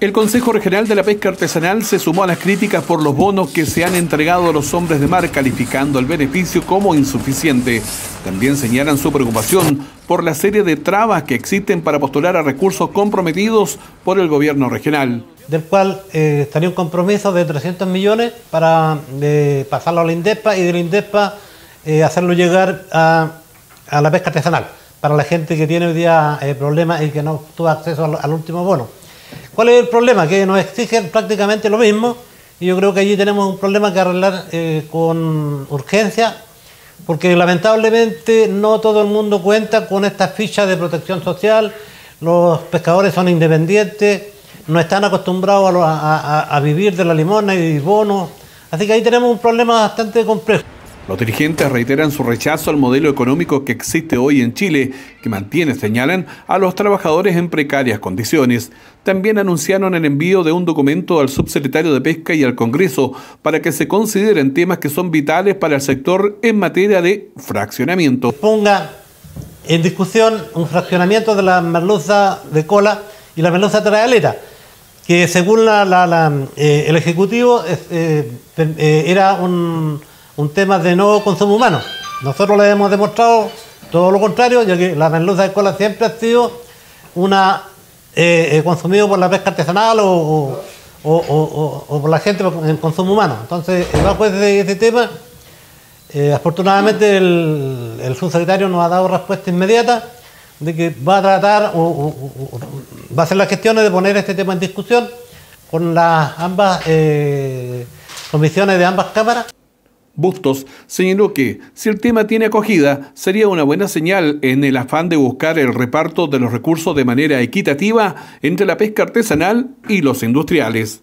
El Consejo Regional de la Pesca Artesanal se sumó a las críticas por los bonos que se han entregado a los hombres de mar, calificando el beneficio como insuficiente. También señalan su preocupación por la serie de trabas que existen para postular a recursos comprometidos por el gobierno regional. Del cual eh, estaría un compromiso de 300 millones para eh, pasarlo a la INDESPA y de la INDESPA eh, hacerlo llegar a, la pesca artesanal, para la gente que tiene hoy día problemas y que no tuvo acceso al último bono. ¿Cuál es el problema? Que nos exigen prácticamente lo mismo y yo creo que allí tenemos un problema que arreglar eh, con urgencia porque lamentablemente no todo el mundo cuenta con estas fichas de protección social, los pescadores son independientes, no están acostumbrados a, vivir de la limona y bonos, así que ahí tenemos un problema bastante complejo. Los dirigentes reiteran su rechazo al modelo económico que existe hoy en Chile, que mantiene, señalan, a los trabajadores en precarias condiciones. También anunciaron el envío de un documento al subsecretario de Pesca y al Congreso para que se consideren temas que son vitales para el sector en materia de fraccionamiento. Ponga en discusión un fraccionamiento de la merluza de cola y la merluza tragalera, que según eh, el Ejecutivo eh, eh, era un un tema de no consumo humano. Nosotros le hemos demostrado todo lo contrario, ya que la merluza de cola siempre ha sido una eh, eh, consumido por la pesca artesanal o, por la gente en consumo humano. Entonces, bajo ese, ese tema, eh, afortunadamente el, subsecretario nos ha dado respuesta inmediata de que va a tratar va a hacer las gestiones de poner este tema en discusión con las ambas comisiones de ambas cámaras. Bustos señaló que, si el tema tiene acogida, sería una buena señal en el afán de buscar el reparto de los recursos de manera equitativa entre la pesca artesanal y los industriales.